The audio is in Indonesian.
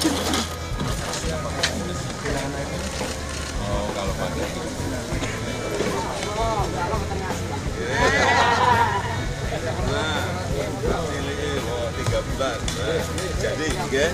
Kalau pakai jadi, ya.